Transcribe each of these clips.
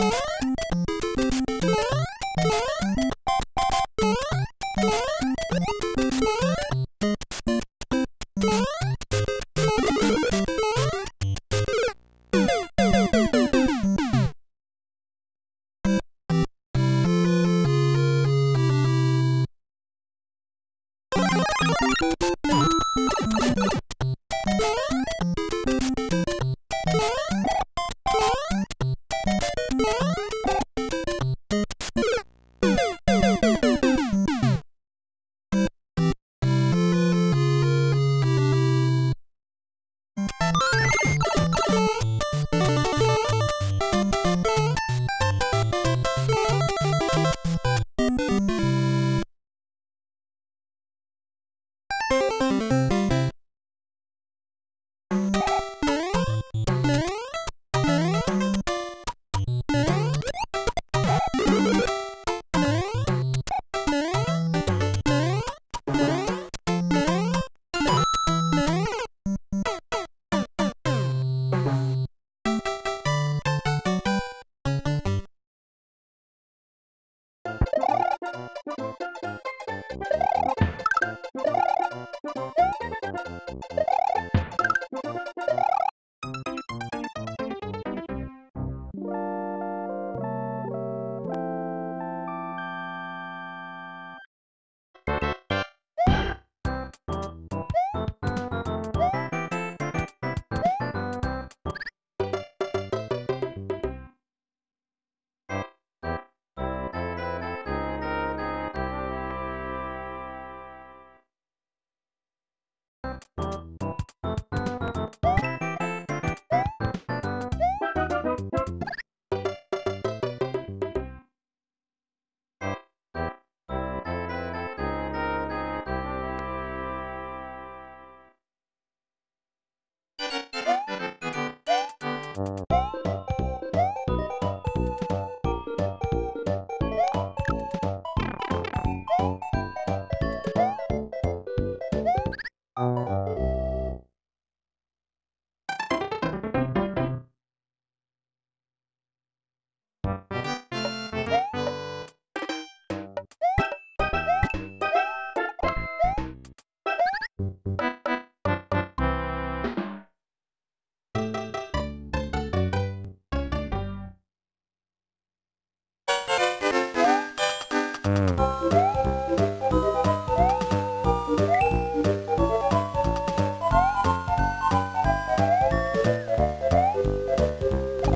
you. Música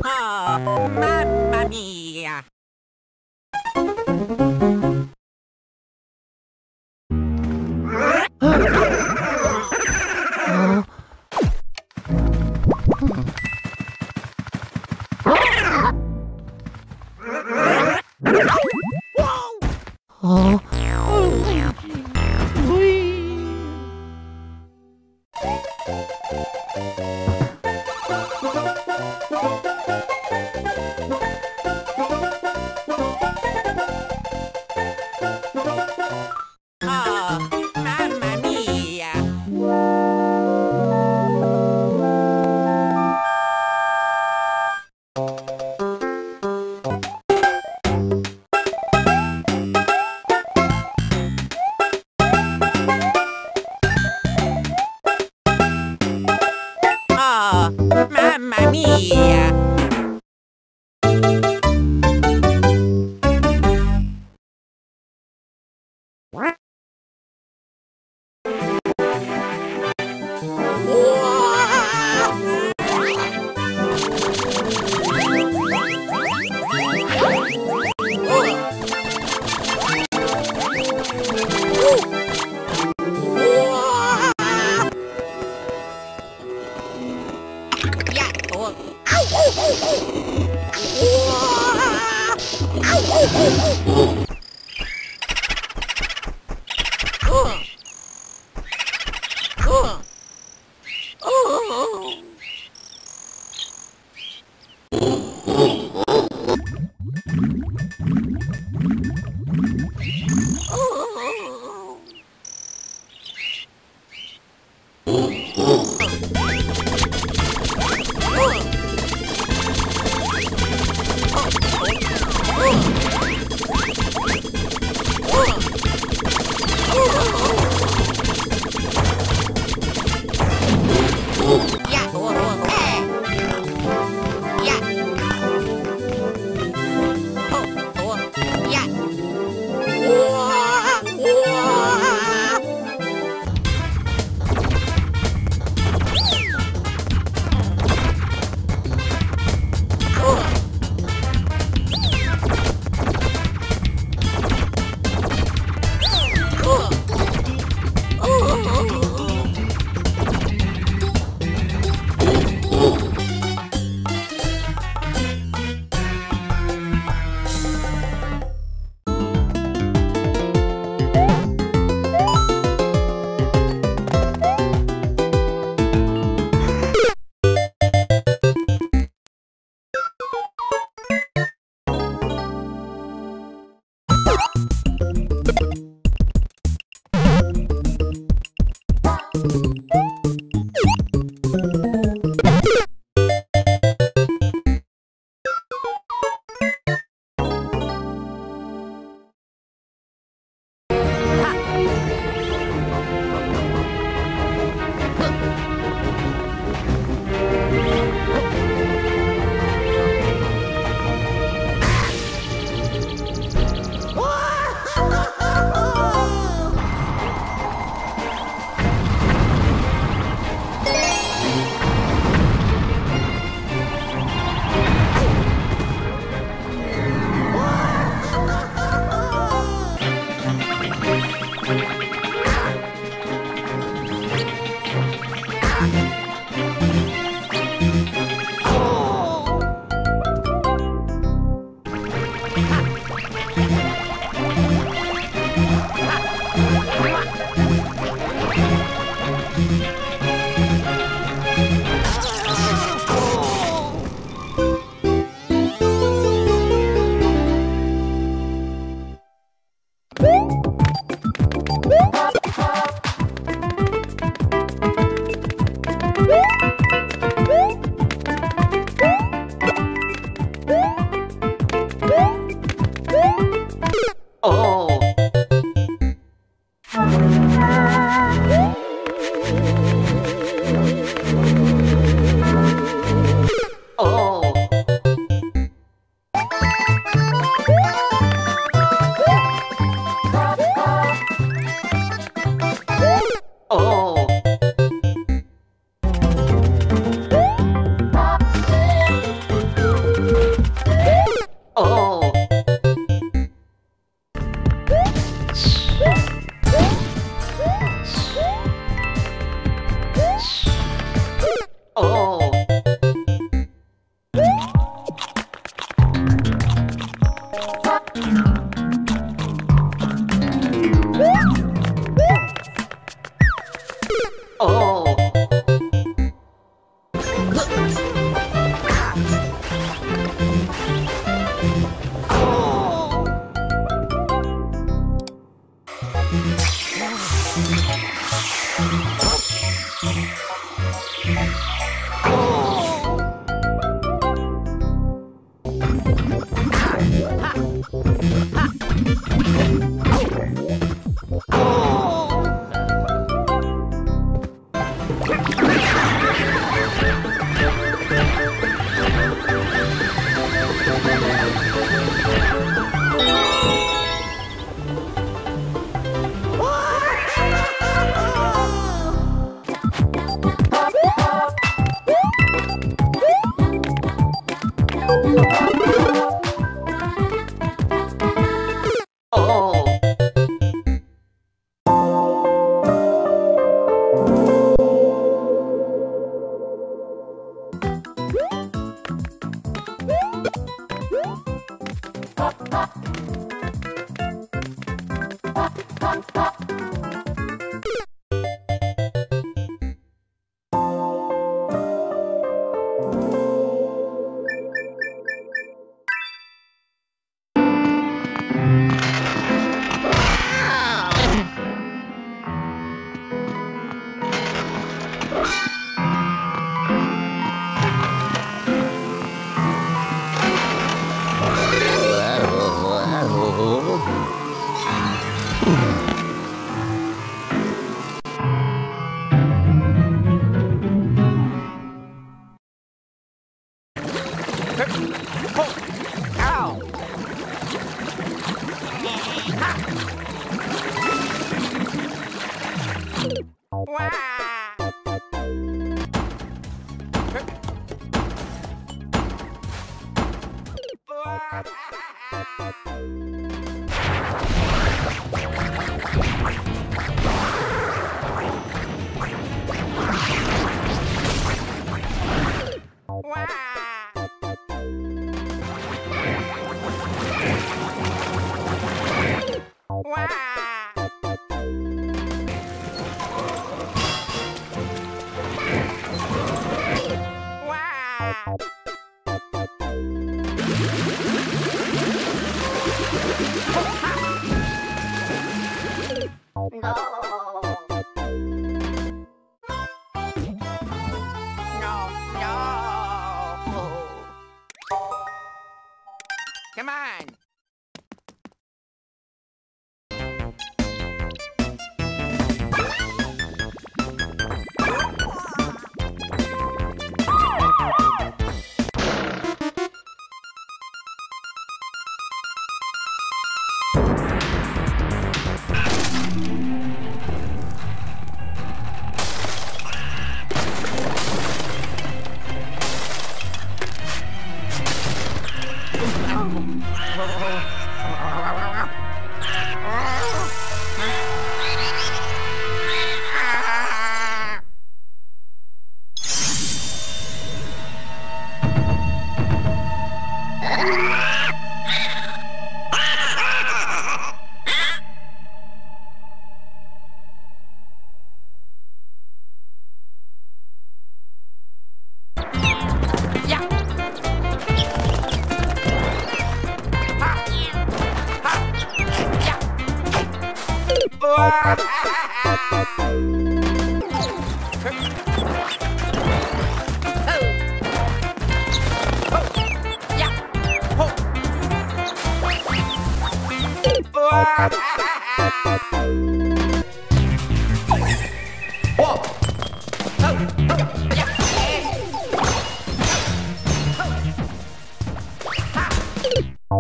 Oh, mamma mia! Oh, Wow.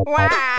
Wow.